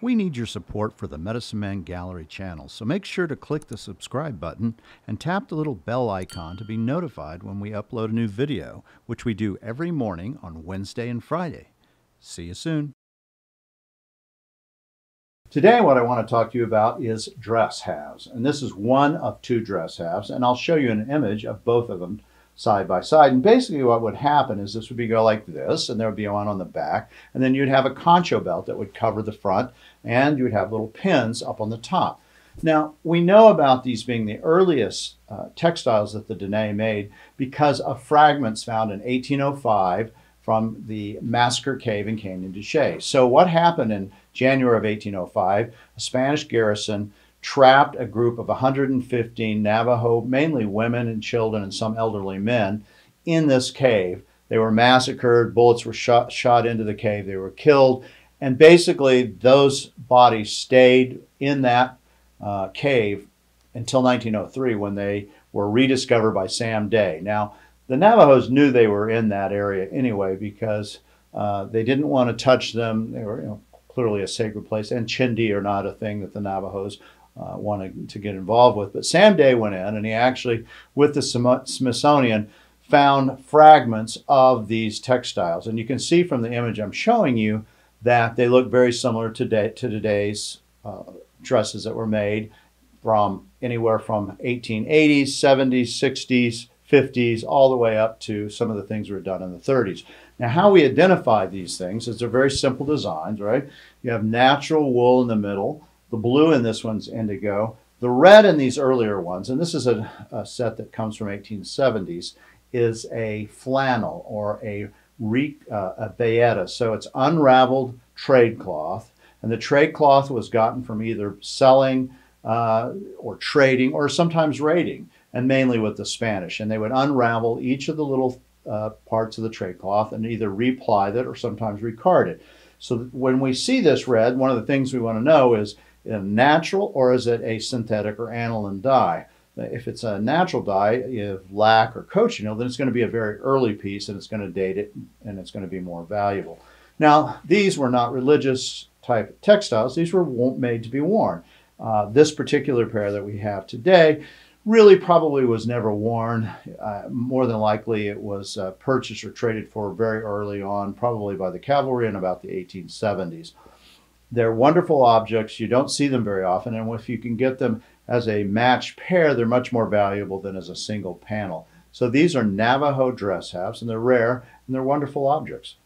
We need your support for the Medicine Man Gallery channel, so make sure to click the subscribe button and tap the little bell icon to be notified when we upload a new video, which we do every morning on Wednesday and Friday. See you soon. Today, what I want to talk to you about is dress halves, and this is one of two dress halves, and I'll show you an image of both of them side by side. And basically what would happen is this would be go like this, and there would be one on the back, and then you'd have a concho belt that would cover the front, and you would have little pins up on the top. Now, we know about these being the earliest uh, textiles that the Dene made because of fragments found in 1805 from the Massacre Cave in Canyon de Chelly. So what happened in January of 1805, a Spanish garrison trapped a group of 115 Navajo, mainly women and children and some elderly men, in this cave. They were massacred, bullets were shot, shot into the cave, they were killed, and basically those bodies stayed in that uh, cave until 1903 when they were rediscovered by Sam Day. Now, the Navajos knew they were in that area anyway because uh, they didn't want to touch them. They were you know, clearly a sacred place, and Chindi are not a thing that the Navajos uh, wanted to get involved with. But Sam Day went in and he actually, with the Smithsonian, found fragments of these textiles. And you can see from the image I'm showing you that they look very similar to, to today's uh, dresses that were made from anywhere from 1880s, 70s, 60s, 50s, all the way up to some of the things were done in the 30s. Now, how we identify these things is they're very simple designs, right? You have natural wool in the middle. The blue in this one's indigo. The red in these earlier ones, and this is a, a set that comes from 1870s, is a flannel or a, uh, a bayeta. So it's unraveled trade cloth. And the trade cloth was gotten from either selling uh, or trading or sometimes raiding, and mainly with the Spanish. And they would unravel each of the little uh, parts of the trade cloth and either reply it or sometimes recard it. So when we see this red, one of the things we want to know is a natural or is it a synthetic or aniline dye? If it's a natural dye, if lac or cochineal, then it's going to be a very early piece and it's going to date it and it's going to be more valuable. Now, these were not religious type textiles. These were made to be worn. Uh, this particular pair that we have today really probably was never worn. Uh, more than likely it was uh, purchased or traded for very early on, probably by the cavalry in about the 1870s. They're wonderful objects. You don't see them very often. And if you can get them as a matched pair, they're much more valuable than as a single panel. So these are Navajo dress halves, and they're rare, and they're wonderful objects.